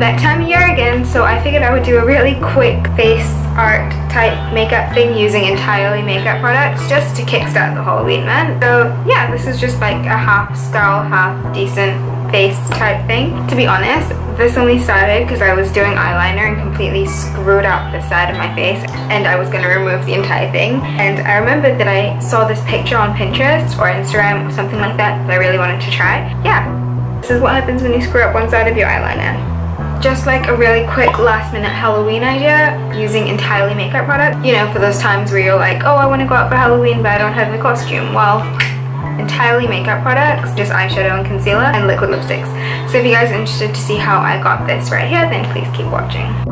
that time of year again, so I figured I would do a really quick face art type makeup thing using entirely makeup products just to kickstart the Halloween month. So yeah, this is just like a half style, half decent face type thing. To be honest, this only started because I was doing eyeliner and completely screwed up the side of my face and I was going to remove the entire thing. And I remembered that I saw this picture on Pinterest or Instagram or something like that that I really wanted to try. Yeah, this is what happens when you screw up one side of your eyeliner. Just like a really quick last minute Halloween idea using entirely makeup product. You know, for those times where you're like, oh, I want to go out for Halloween but I don't have the costume. Well, entirely makeup products, just eyeshadow and concealer, and liquid lipsticks. So if you guys are interested to see how I got this right here, then please keep watching.